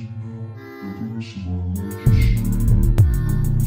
Regina, the rest of my life is straight. up.